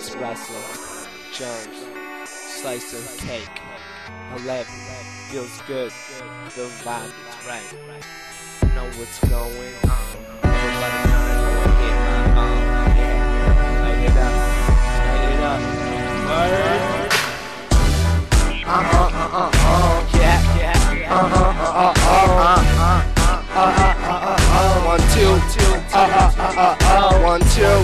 Espresso, Jones, slice of cake, 11, feels good, the vibe is right. Know what's going on. Everybody hit my it up, it up. Word. Uh uh uh uh uh. Yeah, yeah, yeah. Uh uh uh uh uh. Uh uh uh uh uh. Uh uh uh uh uh. One two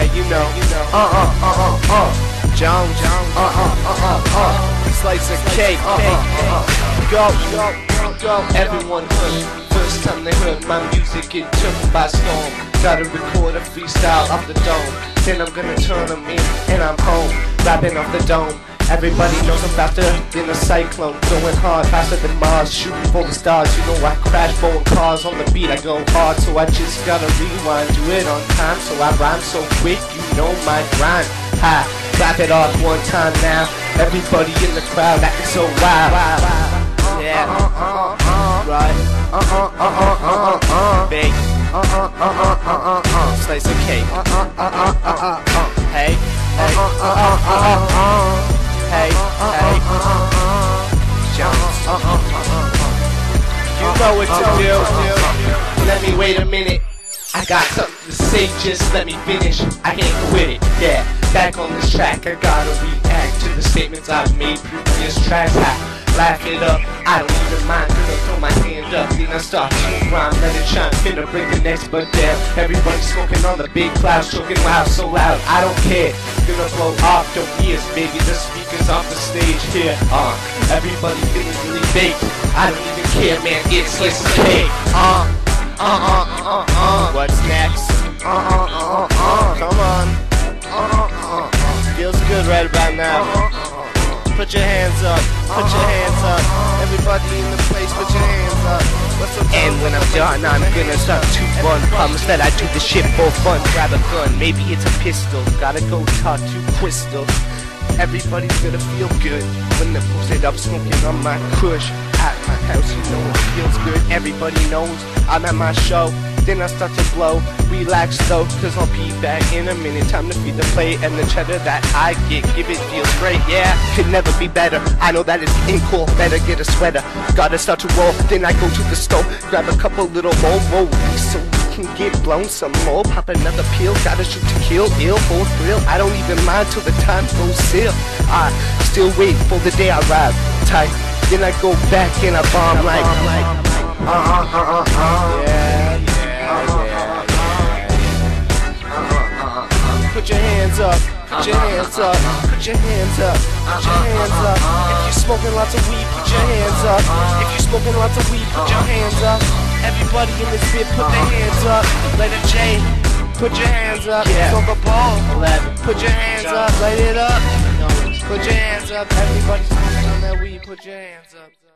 Yeah, you know. Uh uh uh uh uh. Jones. Uh uh uh uh uh. Slice of cake. Uh uh uh uh. Go go go go. Everyone heard. First time they heard my music, it took by storm. Gotta record a freestyle off the dome. Then I'm gonna turn them in, and I'm home. Rapping off the dome. Everybody knows I'm faster than a cyclone. Going hard, faster than Mars. Shooting for the stars. You know I crash blowing cars. On the beat I go hard, so I just gotta rewind. Do it on time, so I rhyme so quick You know my grind. Ha, clap it off one time now. Everybody in the crowd acting so wild. Yeah, right. Big. Slice of cake. Hey, hey know what to do. Let me wait a minute. I got something to say, just let me finish. I can't quit it. Yeah, back on this track, I gotta react to the statements I've made previous tracks. I laugh it up, I don't even mind, cause I throw my hand up. Then I start to rhyme, let it shine, finna break the next, but damn, everybody's smoking on the big clouds, choking loud, so loud, I don't care. Gonna blow off the ears, baby, the speakers off the stage here. Uh, everybody feeling really big. I don't even care, man, it's listen uh, uh, uh, uh. Right now. Put your hands up, put your hands up. Everybody in the place, put your hands up. And when I'm done, I'm gonna start to run. Promise that I do the shit for fun. Grab a gun, maybe it's a pistol. Gotta go talk to Crystal. Everybody's gonna feel good when they're posted up smoking on my kush at my house. You know it feels good. Everybody knows I'm at my show. Then I start to blow. Relax though, cause I'll be back in a minute. Time to feed the plate and the cheddar that I get. Give it feels great, yeah. Could never be better. I know that it's in cool. Better get a sweater. Gotta start to roll. Then I go to the stove, grab a couple little roll rollies so we can get blown some more. Pop another pill. Gotta shoot to kill. Ill for thrill. I don't even mind till the time goes still. I still wait for the day I ride tight. Then I go back and I bomb like. Uh uh uh uh uh. Yeah, yeah, your hands up, put your hands up, put your hands up, put your hands up. If you smoking lots of weed, put your hands up. If you smoking lots of weed, put your hands up. Everybody in this bit, put their hands up. Let it J, put your hands up. Yeah. Smoke a ball, Put your hands up, light it up. Put your hands up. Everybody on that weed, put your hands up.